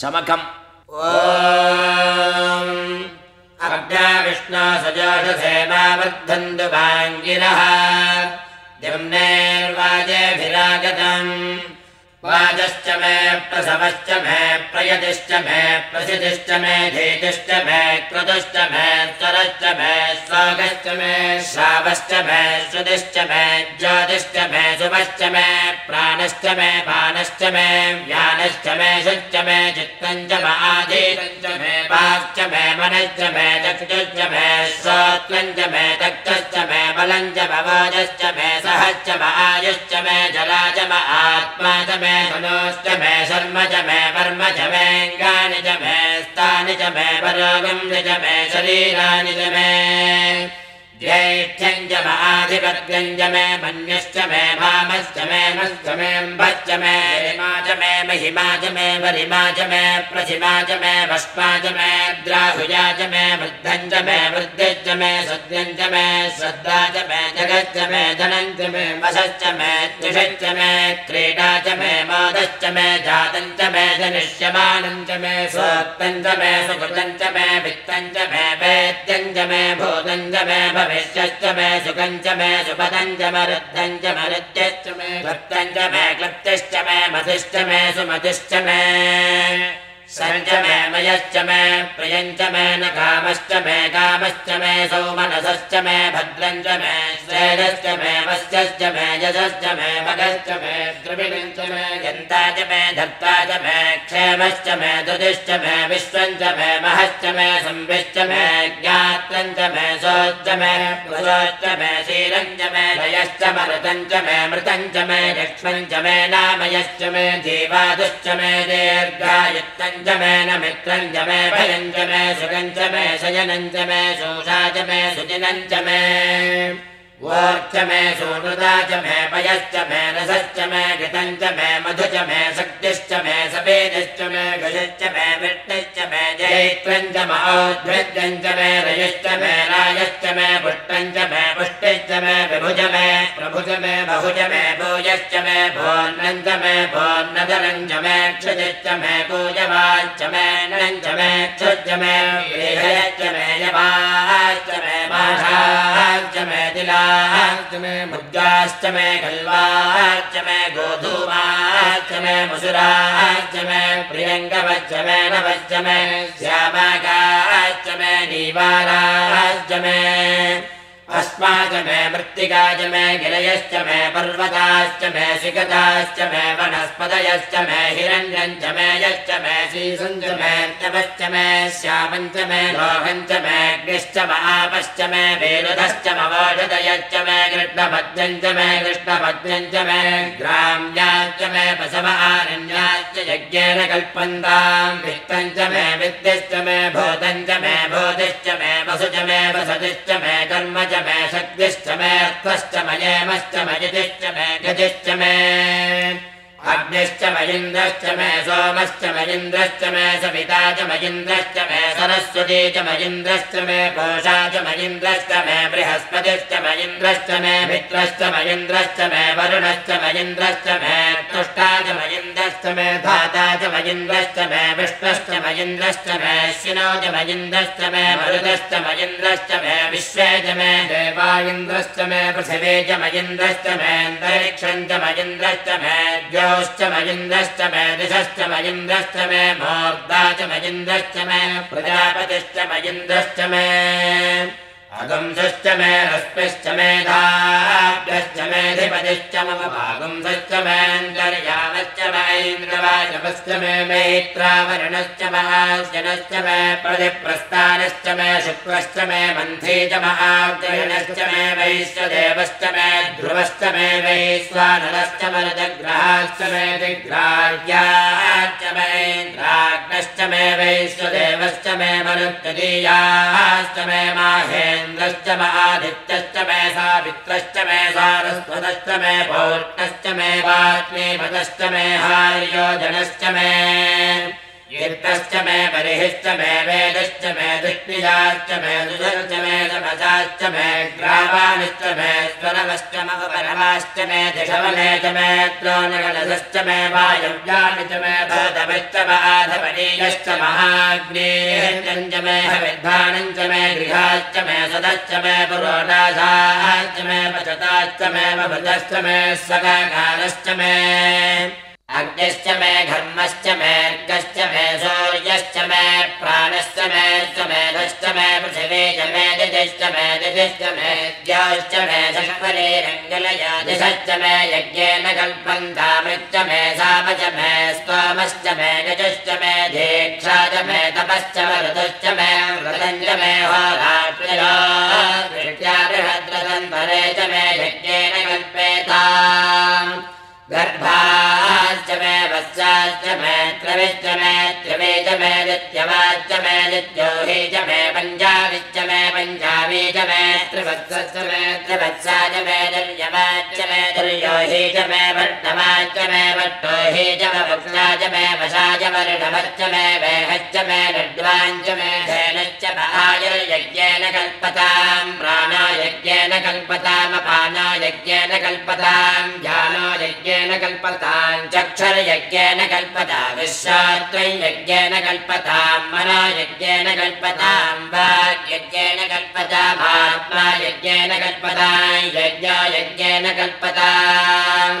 चमकम् विष्णा सजोषसेना वर्धन्तु भाङ्गिरः दिम्नेर्वाजेभिरागतम् वाजश्च मे प्रसवश्च मे प्रयतिश्च मे प्रसितिश्च मे धीतिश्च मे क्रतुश्च मे स्वरश्च मे स्वागश्च मे श्रावश्च मे श्रुतिश्च मे ज्योतिश्च मे शुभश्च मे प्राणश्च मे पानश्च मे व्यानश्च मे शुश्च मे चित्तम् च माधीतम् च मे वाक्च मे मनश्च मे चक्षुश्च मे श्रोत्रम् च मे दक्षश्च मे बलम् च भवोजश्च मे सहश्च म आयुश्च मे जला च म आत्मा च मे मनोश्च मे शर्म च मे वर्म च मेऽङ्गानि च मे स्थानि च मे परोगम् च मे शरीराणि च मे ज्येष्ठ्यम् च महाधिपत्यम् च मे मन्यश्च मे भामश्च मे मश्च मेऽम्भश्च मे गरिमा च मे महिमा च मे वरिमा च मे प्रतिमा च मे भस्मा च मे द्राहुजा च मे वृद्धम् च मे वृद्धिश्च मे सत्यम् च मे श्रद्धा च मे जगच्च मे धनम् च मे त्रिषश्च मे क्रीडा च मे मोदश्च मे जातम् च मे जनिष्यमानम् च मे सोक्तम् च मे सुकृतम् च मे वित्तम् च मे वेद्यम् च मे भूतम् च मे भविष्यश्च मे सुखम् च मे सुपदम् च मरुद्धम् च मरुत्यश्च मे क्लप्तम् च मे क्लप्तिश्च मे सुमतिश्च मे सञ्च मे मयश्च मे प्रियम् च मे न कामश्च मे कामश्च मे सौमनसश्च मे भद्रम् च मे श्रेयश्च मे वस्यश्च मे यशश्च मे मगश्च मे द्रविणम् च मे यन्ता च मे धर्ता च मे क्षेमश्च मे दुदिश्च मे विश्वम् च मे महश्च मे संविश्च मे ज्ञात्रम् च मे सोश्च मे पुरोश्च मे शीलम् च मे लयश्च मरुतम् च मे मृतम् च मे लक्ष्मम् च मे नामयश्च मे जीवादुश्च मे दीर्घायुक्तम् च मे न मित्रम् च मे भयम् च मे सुखम् च मे शयनम् च मे शोषा च मे सुदिनम् च मे वोर्च मे सोनृता च मे पयश्च मे रसश्च मे घृतम् च मे मधु च मे शक्तिश्च मे सफेदश्च मे गजश्च मे विष्णश्च मे जयित्रम् च महोद्भृद्यम् च मे रयश्च मे रायश्च मे विभुज मे प्रभुज मे बहुज मे भूयश्च मे भोन्नम् च मे यवाश्च मे तिला च मे मुद्गाश्च मे मे गोधूमाश्च मे मुसुराश्च मे प्रियङ्गवश्च मे नवश्च मे श्यामाकाश्च मे नीवाराश्च मे अस्माच मे मृत्तिकाच मे गिरयश्च मे पर्वताश्च मे शिखताश्च मे वनस्पतयश्च मे हिरण्यम् च मे यश्च मे च मे तपश्च मे श्यामम् च मे लोहम् च मे अग्निश्च महापश्च मे वेरुधश्च मवोषधयश्च मे कृष्णभद्रम् च मे कृष्णभद्रम् च मे ग्राम्याश्च मे बसव आरण्याश्च यज्ञेन कल्पन्ताम् वित्तम् च मे विद्यश्च मे भूतम् च मे भूतिश्च वसु च मे वसतिश्च मे कर्म च मे शक्तिश्च मे अर्थश्च मयेमश्च मयतिश्च मे गतिश्च मे अग्निश्च मयिन्द्रश्च मे सोमश्च मयिन्द्रश्च मे सविता च मयिन्द्रश्च मे सरस्वती च मयिन्द्रश्च मे कोशा च मयिन्द्रश्च मे बृहस्पतिश्च मयिन्द्रश्च मे मित्रश्च मयिन्द्रश्च मे वरुणश्च मयिन्द्रश्च मे तुष्टा च मयिन्द्रश्च मे धाता च मयिन्द्रश्च मे विष्णश्च मयिन्द्रश्च मे शिनो च मयिन्द्रश्च मे मरुदश्च मयिन्द्रश्च च मे देवा इन्द्रश्च मे पृथिवे च मयिन्द्रश्च मे अन्तरिक्षम् च मयिन्द्रश्च मे द्योश्च मयिन्द्रश्च मे दिशश्च मयिन्द्रश्च मे मोर्धा च मयिन्द्रश्च मे प्रजापतिश्च मयिन्द्रश्च मे अगुंसश्च मे रश्मिश्च मेधाभ्यश्च मेधिपतिश्च भागुंसश्च मेऽन्तर्यामश्च मैन्द्रवाजपश्च मे मैत्रावरुणश्च महाजनश्च मे प्रतिप्रस्थानश्च मे शुक्रश्च मे मन्थी च महाजनश्च मे वैश्वदेवश्च मे ध्रुवश्च मे वैश्वानरश्च मरुदग्रहाश्च मे दिग्राह्याश्च मेन्द्राग्नश्च मे वैश्वदेवश्च मे मरुत्तदीयाश्च मे माहेन्द्रश्च महादित्यश्च मे सावित्रश्च मे सारस्वतश्च मे पौष्णश्च मे वात्मीपदश्च मे हार्योजनश्च मे। कीर्तश्च मे बर्हिश्च मे वेदश्च मे दृष्टिजाश्च मे दुधश्च मे समसाश्च मे ग्रावाणश्च मे स्वरवश्च परमाश्च मे दिशवने च मे त्रोणगणधश्च मे वायव्यानि च मे महाग्नेश्च मे हविद्वाणम् च मे गृहाश्च मे सदश्च मे पुरोणाशाश्च मे पचताश्च मे मभृतश्च मे सकाकारश्च मे अग्निश्च मे घर्मश्च मेऽर्गश्च मे सूर्यश्च मे प्राणश्च मे स्वमेधश्च मे पृथिवी च मे दिदिश्च मे दिदिश्च मे द्याश्च मे शक्वरीरङ्गलया दिशश्च मे यज्ञेन कल्पन्तामृश्च मे साम च मे स्तोमश्च मे गजश्च मे दीक्षा च मे तपश्च मरुतश्च मे व्रतम् च मे होरात्र्या बृहद्रतन्वरे च मे यज्ञेन कल्पेताम् गर्भाश्च मे वत्साश्च मे मे मे नित्यवाच्च मे नित्यो हि च मे पञ्जाविश्च मे पञ्जाबी च मे त्रिवत्सश्च मे त्रिवत्साच मे दुर्यवाच्च मे दुर्यो हि च मे भट्टवाच्च मे भट्टो हि च मे मे वशाच वर्णवच्च मे वेहश्च मे लड्वाञ्च मे धेनश्च महायुर्यज्ञेन कल्पताम् प्राणायज्ञेन कल्पतामपानायज्ञेन कल्पताम् कल्पताम् चक्षरयज्ञेन कल्पता विश्वात्रम् यज्ञेन कल्पताम् मनो यज्ञेन कल्पताम् वाग्यज्ञेन कल्पतामात्मा यज्ञेन कल्पताम् यज्ञो यज्ञेन कल्पताम्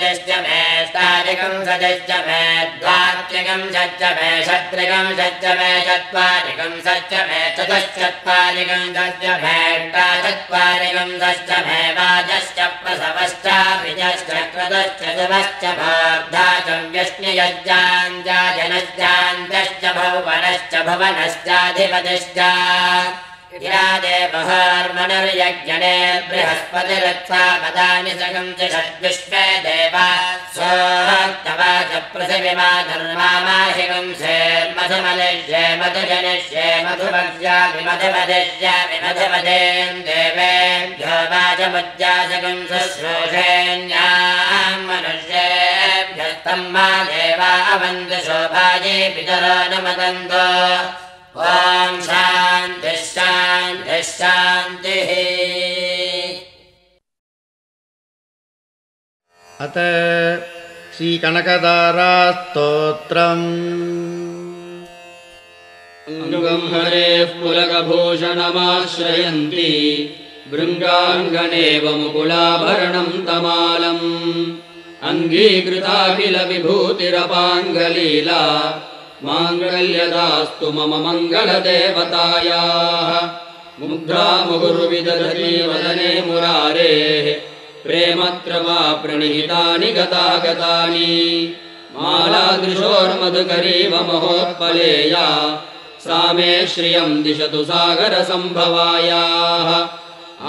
च मे सप्तदश च मे नवदश च मयेकविगंसतिश्च मे त्रयोविगंसतिश्च मे पञ्चविगंसतिश्च मे सप्तविगंसतिश्च मे नवविगंसतिश्च मयेकत्रिगंसश्च मे त्रयस्त्रिगंसश्च मे चतुस्रश्च मेष्ठौ च मे द्वादश च मे षोडश च मे विगंसतिश्च मे चतुर्विगंसति सदश्च मे स्तारिकं सदश्च मे द्वात्रिकं सच्च मे षट्रिकं सच्च मे चत्वारिकं सच्च मे चतुश्चत्वारिकं सच्च मे चत्वारिकं सच्च मे वाजश्च प्रसवश्चाभिजश्च क्रतश्च शिवश्च भार्धा च व्यश्नियज्जाञ्जाजनश्चान्तश्च भुवनश्च भुवनश्चाधिपतिश्च देवहार्मणर्यज्ञने बृहस्पतिरक्षा पदानि सगम् च षड्विश्वे देवा स्वक्तवा च पृथिविमा धर्मामाहिगंसे मधुमलिष्ये मधुजनिष्ये मधुमज्यामि मधुमदिष्यामि मधुमदेन् देवेभ्यो वाचमुज्जासगम् शुश्रूषेण्याम् मनुष्येभ्यस्तम् मा देवा अवन्तु शोभाजे पितरो न मदन्तो ॐ अत श्रीकनकदारास्तोत्रम्। अङ्गम् हरेः पुलकभूषणमाश्रयन्ति भृङ्गाङ्गनेव मुकुलाभरणम् तमालम्। अङ्गीकृता किल विभूतिरपाङ्गलीला माङ्गल्यदास्तु मम मङ्गलदेवतायाः। मुग्धा मुहुर्विदधति वदने मुरारेः। प्रेमत्र वा प्रणिहितानि गतागतानि। मालादृशोर्मधुकरीव महोत्पलेया। सा मे श्रियम् दिशतु सागरसम्भवायाः।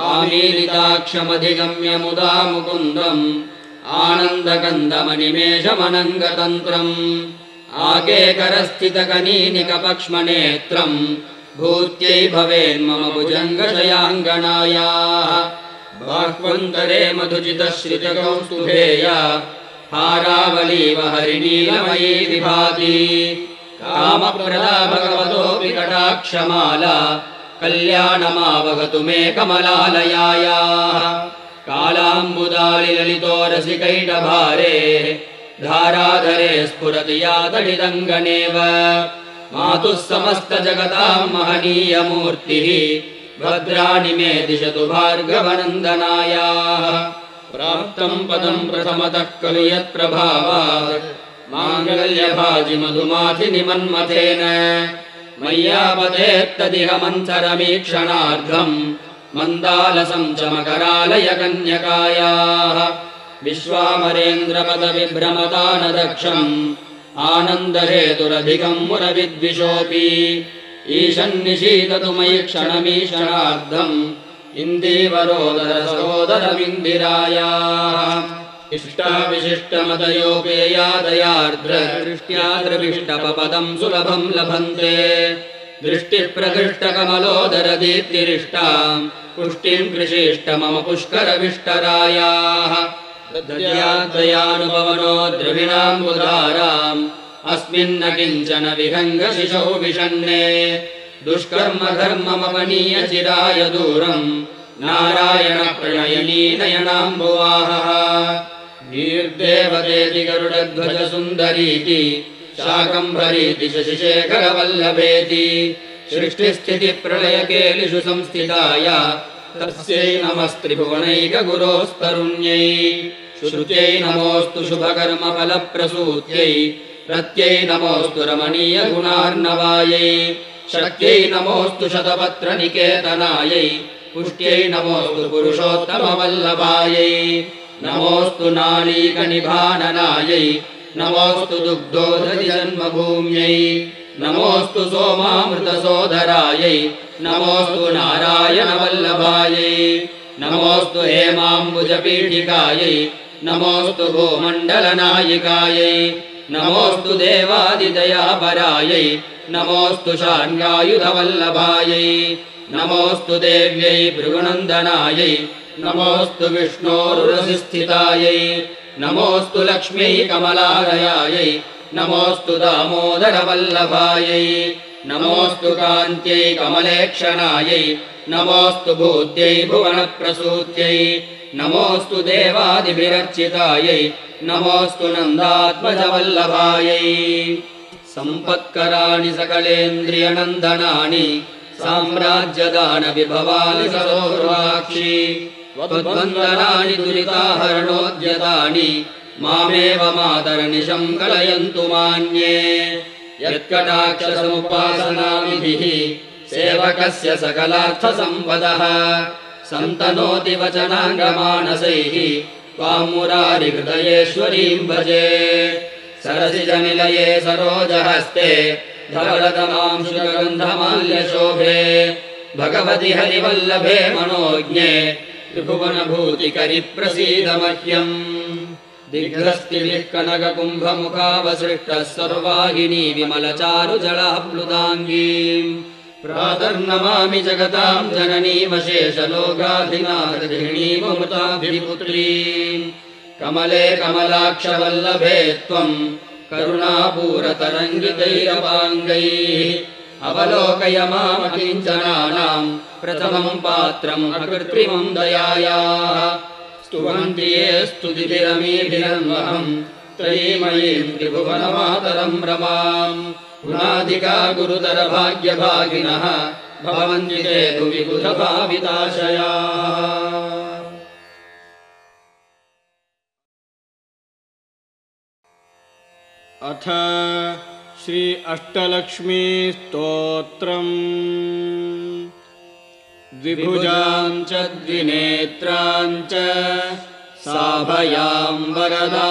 आमीलिताक्षमधिगम्य मुदा मुकुन्दम्। आनन्दकन्दमनिमेषमनङ्गतन्त्रम् आकेकरस्थितकनीनिकपक्ष्मनेत्रम् भूत्यै भवेन्मम भुजङ्गशयाङ्गनायाः बाह्वन्तरे मधुचितश्रितकौस्तुभेया हारावलीव हरिणीलमयी विभाति। कामप्रदा भगवतोऽपि कटाक्षमाला कल्याणमावगतु मे कमलालयायाः। कालाम्बुदालिललितोरसिकैटभारेः धाराधरे स्फुरति यादडिदङ्गनेव मातुः समस्तजगताम् महनीयमूर्तिः। भद्राणि मे दिशतु भार्गवनन्दनायाः। प्राप्तम् पदम् प्रथमतः खलु यत्प्रभावात् माङ्गल्यभाजि मधुमाथिनिमन्मथेन मय्यापतेत्तदिह मन्थरमीक्षणार्धम् मन्दालसम् च मकरालय कन्यकायाः विश्वामरेन्द्रपदविभ्रमदानदक्षम्। आनन्दहेतुरधिकम् मुरविद्विषोऽपि। ईशन्निशीततु मयि क्षणमीशनार्धम् इन्दीवरोदरसहोदरमिन्दिरायाः इष्टाविशिष्टमतयोपेयादयार्द्रदृष्ट्या द्रविष्टपदम् सुलभम् लभन्ते। दृष्टिप्रकृष्टकमलोदरदीप्तिरिष्टा पुष्टिम् कृषिष्ट मम पुष्करविष्टरायाः दयानुपवनो द्रविणाम्बुधाराम् अस्मिन्न किञ्चन विहङ्गशिशौ विषन्ने दुष्कर्म धर्ममपनीय चिराय दूरम्। नारायण प्रणयनी नयनाम्बुवाहः वीर्देवतेति गरुडध्वज सुन्दरीति शाकम्भरीति शशिशेखरवल्लभेति। सृष्टिस्थितिप्रलयकेलिषु संस्थिताय। तस्यै नमस्त्रिभुवनैकगुरोस्तरुण्यै श्रुत्यै नमोऽस्तु शुभकर्मफलप्रसूत्यै प्रत्यै नमोऽस्तु रमणीयगुणार्णवायै शक्त्यै नमोऽस्तु शतपत्रनिकेतनायै पुष्ट्यै नमोऽस्तु पुरुषोत्तमवल्लभायै नमोऽस्तु नालीकनिभाननायै नमोऽस्तु दुग्धोदधि जन्मभूम्यै नमोऽस्तु सोमामृतसोदरायै नमोऽस्तु नारायणवल्लभायै नमोऽस्तु हेमाम्बुजपीठिकायै नमोऽस्तु भूमण्डलनायिकायै नमोऽस्तु देवादिदयापरायै नमोऽस्तु शार्ङ्गायुधवल्लभायै नमोऽस्तु देव्यै भृगुनन्दनायै नमोऽस्तु विष्णोरुरसिस्थितायै नमोऽस्तु लक्ष्म्यै कमलालयायै नमोऽस्तु दामोदरवल्लभायै नमोऽस्तु कान्त्यै कमलेक्षणायै नमोऽस्तु भूत्यै भुवनप्रसूत्यै नमोऽस्तु देवादिभिरर्चितायै नमोऽस्तु नन्दात्मजवल्लभायै। सम्पत्कराणि सकलेन्द्रियनन्दनानि साम्राज्यदानविभवानि सरोर्वाक्षि त्वद्वन्दनानि दुरिताहरणोद्यतानि मामेव मातरनिशम् कलयन्तु मान्ये। यत्कटाक्षसमुपासनाविधिः सेवकस्य सकलार्थसम्पदः। सन्तनोति वचनाङ्गमानसैः त्वाम् मुरारिहृदयेश्वरीम् भजे। सरसिजनिलये सरोजहस्ते धवलतमाम् शुकगन्धमाल्यशोभे। भगवति हरिवल्लभे मनोज्ञे त्रिभुवनभूतिकरिप्रसीद मह्यम् दिग्रस्तिभिः कनककुम्भमुखावसृष्टः सर्वाहिनी विमलचारुजलाप्लुताङ्गीम् प्रातर्नमामि जगताम् जननीमशेषलोकाधिनाथगृहिणीममृताभिपुत्रीम् कमले कमलाक्षवल्लभे त्वम् करुणापूरतरङ्गितैरवाङ्गैः अवलोकय मामकिञ्चनानाम् प्रथमम् पात्रम् अकृत्रिमम् ये स्तुतिभिरमीभिरन्वहम् त्रयीमयीम् त्रिभुवनमातरम् रमाम् गुणाधिका गुरुतरभाग्यभागिनः बुधभाविताशयाः। अथ श्री अष्टलक्ष्मीस्तोत्रम् द्विभुजाम् च द्विनेत्राम् च साभयाम् वरदान्विताम्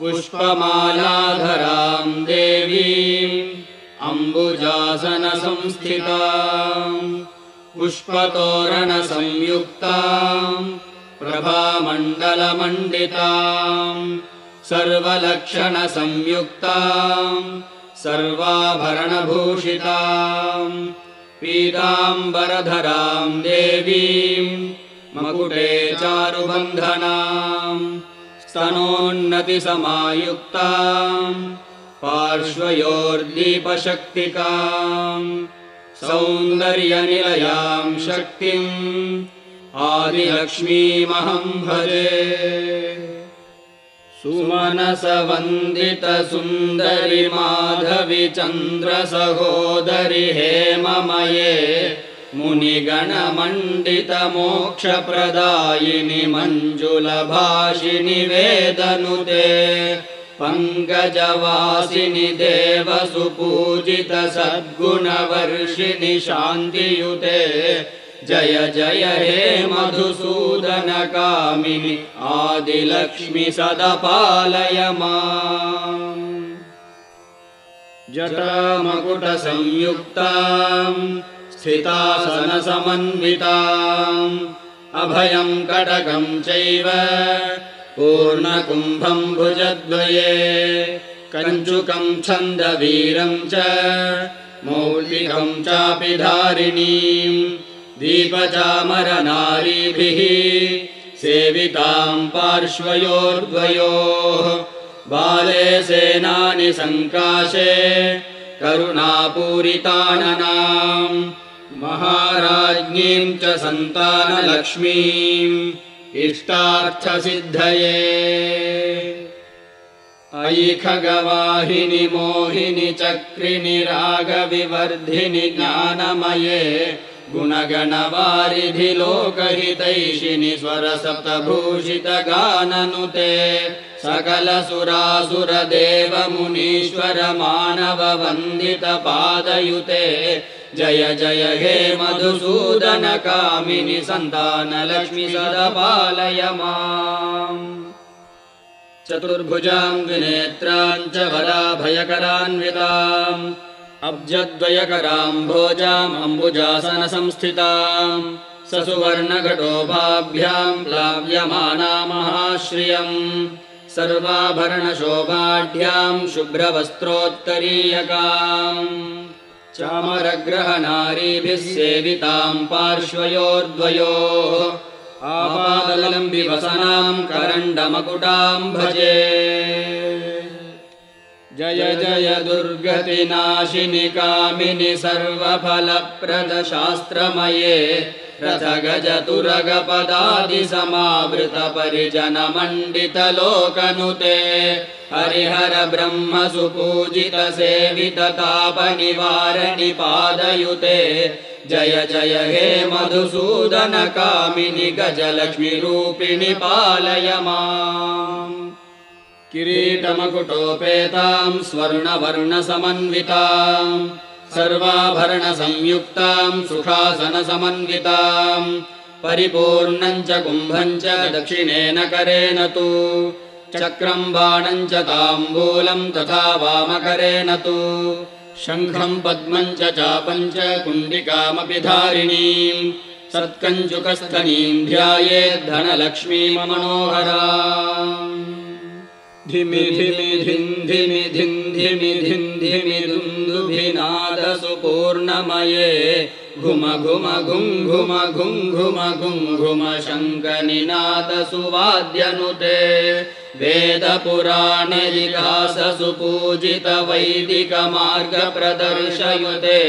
पुष्पमालाधराम् देवीम् अम्बुजासनसंस्थिताम् पुष्पतोरणसंयुक्ताम् प्रभामण्डलमण्डिताम् सर्वलक्षणसंयुक्ताम् सर्वाभरणभूषिताम् पीताम्बरधराम् देवीम् मकुटे चारुबन्धनाम् स्तनोन्नतिसमायुक्ताम् पार्श्वयोर्दीपशक्तिकाम् सौन्दर्यनिलयाम् शक्तिम् आदिलक्ष्मीमहम् भजे। सुमनसवन्दितसुन्दरि माधवि चन्द्रसहोदरि हेममये मुनिगणमण्डितमोक्षप्रदायिनि मञ्जुलभाषिनि वेदनुते पङ्कजवासिनि देवसुपूजित सद्गुणवर्षिणि शान्तियुते। जय जय हे मधुसूदनकामिनि आदिलक्ष्मि सदपालय माम्। जटामकुटसंयुक्ताम् स्थितासनसमन्विताम्। अभयम् कटकम् चैव पूर्णकुम्भम् भुजद्वये। कञ्चुकम् छन्दवीरम् च मौलिकम् चापि धारिणीम् दीपचामरनारीभिः सेविताम् पार्श्वयोर्द्वयोः। बाले सेनानि सङ्काशे करुणापूरिताननाम् महाराज्ञीम् च सन्तानलक्ष्मीम् इष्टार्थसिद्धये। अयि खगवाहिनि मोहिनि चक्रिणि रागविवर्धिनि ज्ञानमये गुणगणवारिधि लोकहितैषिणि स्वरसप्तभूषितगाननुते सकलसुरासुरदेव मुनीश्वर मानव वन्दितपादयुते जय जय हे मधुसूदन कामिनि सन्तानलक्ष्मि सदपालय माम् चतुर्भुजाम् द्विनेत्राम् च वराभयकरान्विताम्। अब्जद्वयकराम् भोजाम् अम्बुजासन संस्थिताम् ससुवर्णघटोभाभ्याम् प्लाव्यमाना महाश्रियम् सर्वाभरणशोभाढ्याम् शुभ्रवस्त्रोत्तरीयकाम्। चामरग्रहनारीभिः सेविताम् पार्श्वयोर्द्वयोः। आपादलम्बिवसनाम् करण्डमकुटाम् भजे जय जय दुर्गतिनाशिनि कामिनि सर्वफलप्रदशास्त्रमये रथगजतुरगपदादिसमावृतपरिजनमण्डितलोकनुते हरिहर ब्रह्म सुपूजित सेविततापनिवारणि पादयुते जय जय हे मधुसूदन कामिनि पालय माम् किरीटमकुटोपेताम् स्वर्णवर्णसमन्विताम् सर्वाभरणसंयुक्ताम् सुखासनसमन्विताम् परिपूर्णम् च कुम्भम् च दक्षिणेन करेण तु चक्रम् बाणम् च ताम्बूलम् तथा वामकरेण तु शङ्खम् पद्मम् च चापम् च कुण्डिकामपि धारिणीम् सत्कञ्चुकस्थनीम् ध्यायेद्धनलक्ष्मी मनोहरा धिमि धिमि धिन् धिमि धिन् धिमि धिन् धिमि दुन्दुभिनादसु पूर्णमये घुम घुम घुं घुम घुं घुम घुं घुम शङ्कनिनादसु वाद्यनुते वेदपुराणजिहाससु पूजित वैदिकमार्ग प्रदर्शयुते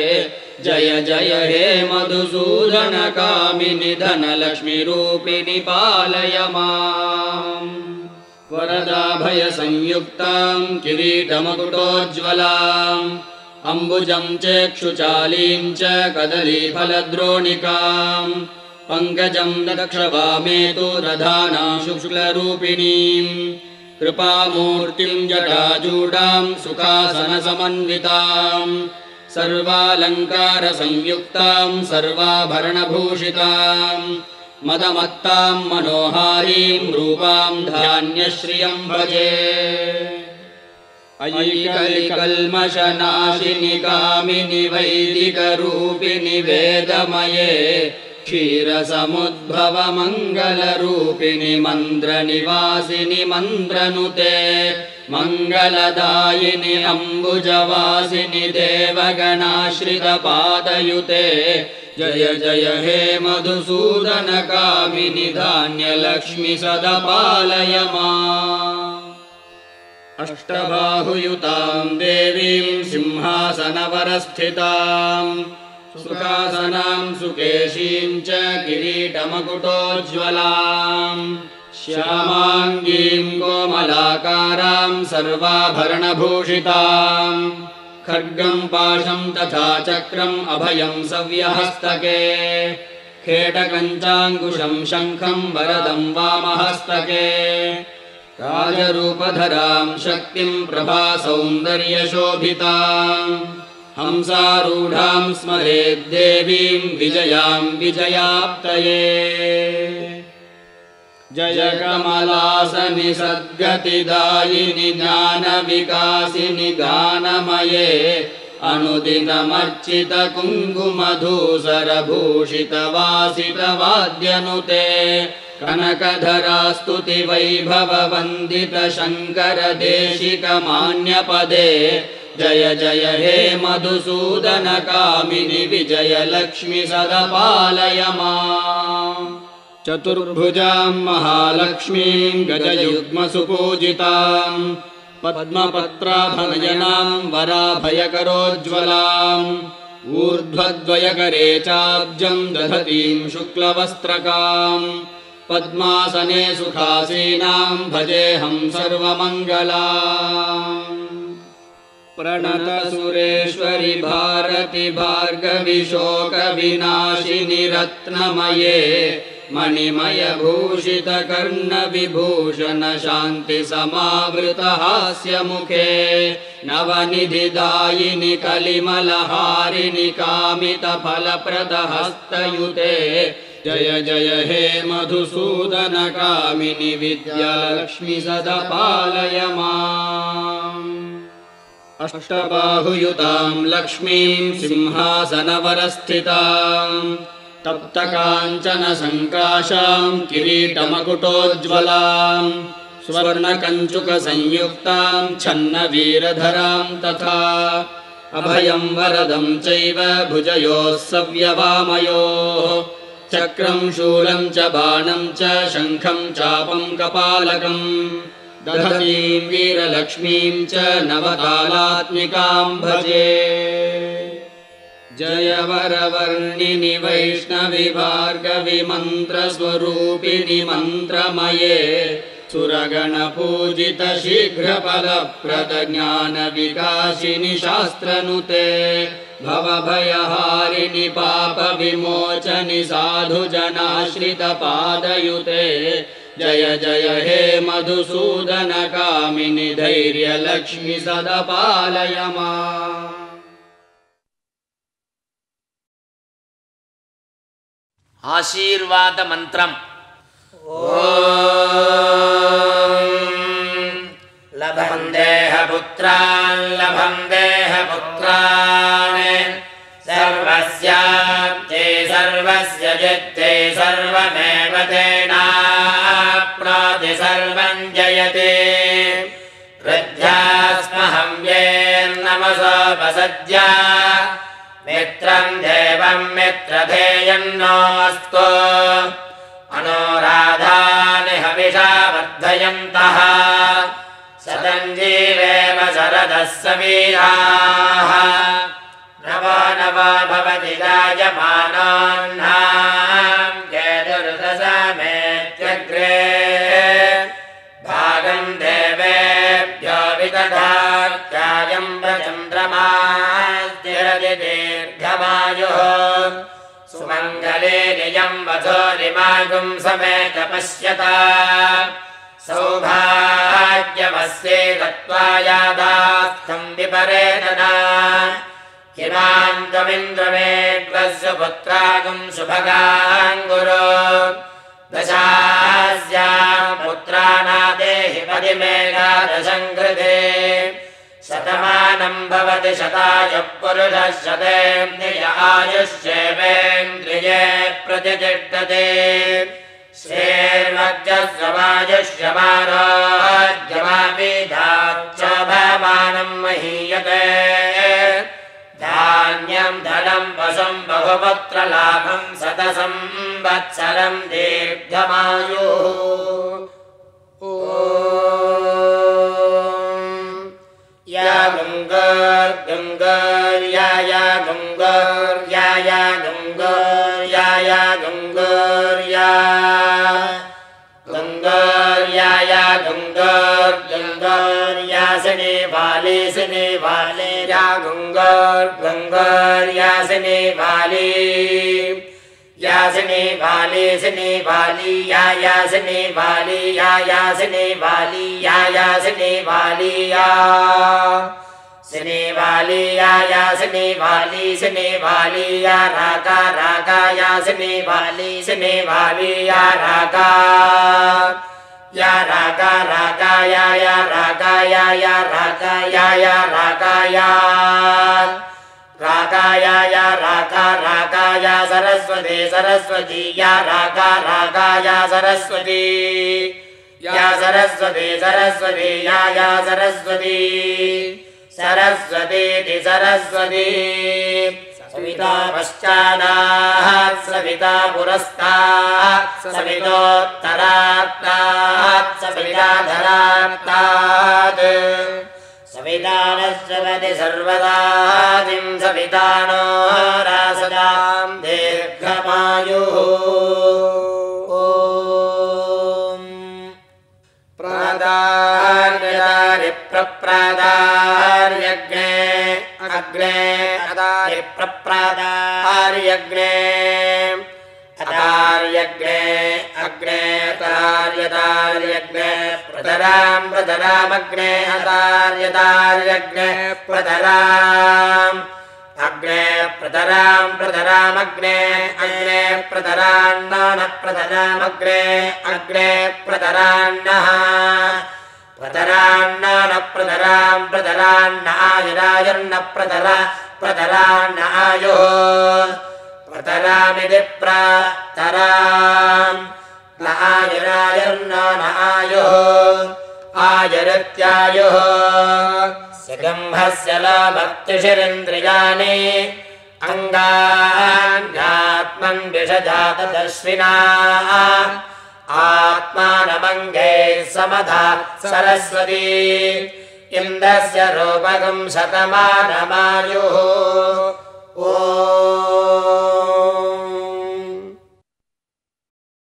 जय जय हे मधुसूदन कामिनि धनलक्ष्मीरूपिणि पालय माम् वरदाभयसंयुक्ताम् किरीटमकुटोज्ज्वलाम्। अम्बुजम् चेक्षुचालीम् च कदलीफलद्रोणिकाम्। पङ्कजम् दक्षवामेतु दधाना शुक्लरूपिणीम्। कृपामूर्तिम् जटाजूडाम् सुखासनसमन्विताम्। सर्वालङ्कारसंयुक्ताम् सर्वाभरणभूषिताम् मदमत्ताम् मनोहारीम् रूपाम् धान्यश्रियम् भजे। अयिकलिकल्मषनाशिनि कामिनि वैदिकरूपिणि वेदमये क्षीरसमुद्भव मङ्गलरूपिणि मन्द्रनिवासिनि मन्द्रनुते मङ्गलदायिनि अम्बुजवासिनि देवगणाश्रितपादयुते जय जय हे मधुसूदन कामिनि धान्यलक्ष्मि सदपालय माम् अष्टबाहुयुताम् देवीम् सिंहासनवरस्थिताम् सुखासनाम् सुकेशीम् च किरीटमकुटोज्ज्वलाम् श्यामाङ्गीम् कोमलाकाराम् सर्वाभरणभूषिताम् खड्गम् पाशम् तथा चक्रम् अभयम् सव्यहस्तके। खेटकञ्चाङ्कुशम् शङ्खम् वरदम् वामहस्तके। राजरूपधराम् शक्तिम् प्रभा सौन्दर्यशोभिताम् हंसारूढाम् स्मरेद्देवीम् विजयाम् विजयाप्तये जय कमलासनि सद्गतिदायिनि ज्ञानविकासिनि गानमये अनुदिनमर्चित कुङ्कुमधूसरभूषितवासितवाद्यनुते कनकधरा स्तुति वैभव वन्दित शङ्कर देशिकमान्यपदे जय जय हे मधुसूदन कामिनि विजय लक्ष्मि सदपालय मा चतुर्भुजाम् महालक्ष्मीम् गजयुग्मसुपूजिताम्। पद्मपत्राभनयनाम् वराभयकरोज्ज्वलाम्। ऊर्ध्वद्वयकरे चाब्जम् दधतीम् शुक्लवस्त्रकाम्। पद्मासने सुखासीनाम् भजेऽहम् सर्वमङ्गला प्रणत सुरेश्वरि भारति भार्गवि शोकविनाशिनि रत्नमये मणिमय भूषित कर्ण मुखे नवनिधिदायिनि कलिमलहारिणि कामित फलप्रद हस्तयुते जय जय हे मधुसूदन कामिनि विद्यालक्ष्मि सदपालय माम् अष्टबाहुयुताम् लक्ष्मीम् सिंहासनवरस्थिताम् तप्तकाञ्चन सङ्काशाम् किरीटमकुटोज्ज्वलाम् स्वर्णकञ्चुकसंयुक्ताम् छन्न वीरधराम् तथा अभयम् वरदम् चैव भुजयोः सव्यवामयोः चक्रम् शूलम् च बाणम् च शङ्खम् चापम् कपालकम्। दधतीम् वीरलक्ष्मीम् च नवतालात्मिकाम् भजे जय वरवर्णिनि वैष्णवि भार्गवि मन्त्रस्वरूपिणि मन्त्रमये सुरगणपूजित शीघ्रफलप्रद ज्ञानविकासिनि शास्त्रनुते भवभयहारिणि पापविमोचनि साधुजनाश्रितपादयुते। जय जय हे मधुसूदन कामिनि धैर्यलक्ष्मि सदपालय मा आशीर्वादमन्त्रम्। लभं देहपुत्रान् लभं देहपुत्रान्। पुत्रालभम् सर्वस्य जे सर्वमेव तेणाति सर्वं जयते। वृद्ध्यास्महं ये मित्रं जय मित्रधेयन्नोऽस्तु अनोराधानि हविषा वर्धयन्तः। सदञ्जीवेव शरदः सवीराः नवो नवो भवति जायमानान्नाम् केतुर्दशमेत्यग्रे। भागम् देवेभ्यो विदधात्यायम् चन्द्रमास्तिरति दीर्घमायुः सुमङ्गले नियम् वधोरिमागुम् समेत पश्यता सौभाग्यमस्ये दत्त्वायादास्थम् विपरेदना हिमान्तमिन्द्रमेग्रस्य पुत्रागुम् शुभगाङ्गुरो दशास्याम् पुत्रानादेहि पदिमेकादशम् कृते शतमानम् भवति शतायुः पुरुषः शतेन्द्रिय आयुष्येवेन्द्रिये प्रतिष्ठते। श्रेर्वज्रस्वमायुष्यमारोग्यमाभिधाक्षोभमानम् महीयते। धान्यम् धनम् वशम् बहुपुत्रलाभम् शतसंवत्सरम् दीर्घमायुः गङ्गर्याया गङ्गर्याया गङ्गर्या गङ्गर्याया गङ्गर् गङ्गर्यासने वाले सने वाले या गङ्गर् यासने वाले सने वाली या यासने वाली या यासने वाली या यासने वाली या सिनेवालीयाया सिनेवाली सिनेवालीया रागा रागाया सिनेवाली सिनेवालीया रागा। या रागा रागाया या रागाया या रागाया या रागाया। रागाया या रागा रागाया सरस्वती सरस्वती या रागा रागाया सरस्वती। या सरस्वती सरस्वती या या सरस्वती सरस्वतीति सरस्वती। सविता पश्चादात् सविता पुरस्तात् सवितोत्तरात्तात् सविताधरात्तात् सवितानश्रवति सर्वदादिं सवितानो रासदाम् दीर्घमायुः। ॐ। प्रादार्यदारि प्रप्रादार्यग्ने अग्ने अदारि प्रप्रादार्यग्ने अदार्यग्ने अग्ने तार्यदार्यग्ने प्रतराम् प्रतरामग्ने अदार्यदार्यग्ने प्रतराम्। अग्ने प्रतराम् प्रतरामग्ने अग्ने प्रतरान्नानः प्रतरामग्ने अग्ने प्रतरान्नः प्रतरान्न प्रतरामिति प्रतराम् न आयुरायुर्नो न आयुः आयुरित्यायुः सिगम्भस्य लाभक्तिशिरिन्द्रियाणि अङ्गान्यात्मन् विषजातदश्विना आत्मानमङ्गैः समधा सरस्वती। इन्द्रस्य रूपकं शतमानमायुः ओ